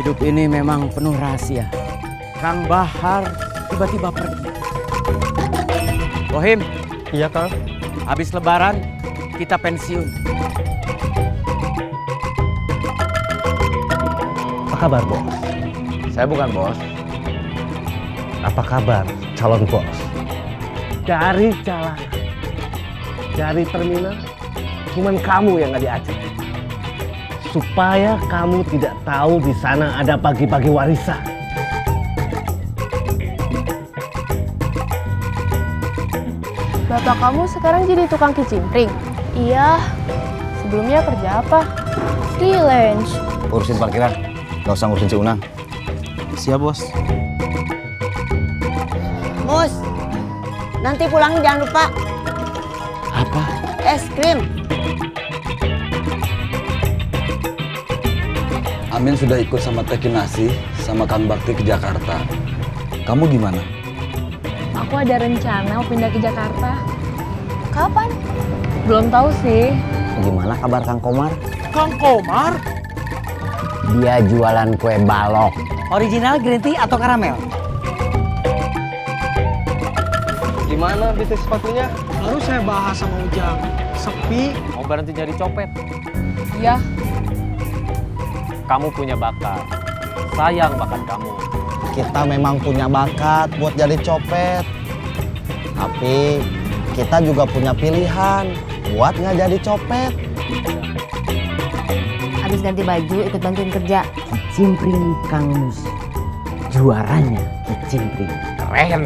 Hidup ini memang penuh rahasia. Kang Bahar tiba-tiba pergi. Bohim, Iya, Kang. habis lebaran kita pensiun. Apa kabar, Bos? Saya bukan bos. Apa kabar calon bos? Dari jalanan, dari terminal, cuman kamu yang nggak diajak. Supaya kamu tidak tahu di sana ada pagi-pagi warisan. Bapak kamu sekarang jadi tukang kicimpring? Iya. Sebelumnya kerja apa? Freelance. Urusin parkiran. Gak usah ngurusin si Unang. Siap, Bos. Mus, nanti pulang jangan lupa Apa? es krim. Amin sudah ikut sama Teh Kinasi sama Kang Bakti ke Jakarta. Kamu gimana? Aku ada rencana mau pindah ke Jakarta. Kapan? Belum tahu sih. Gimana kabar Kang Komar? Kang Komar? Dia jualan kue balok. Original green tea atau karamel? Gimana bisnis sepatunya? Baru saya bahas sama Ujang. Sepi, Mau berhenti jadi copet? Iya. Kamu punya bakat. Sayang bakat kamu. kita memang punya bakat buat jadi copet. Tapi kita juga punya pilihan buat nggak jadi copet. Habis ganti baju ikut bantuin kerja. Kicimpring Kang Mus. Juaranya kicimpring. Keren.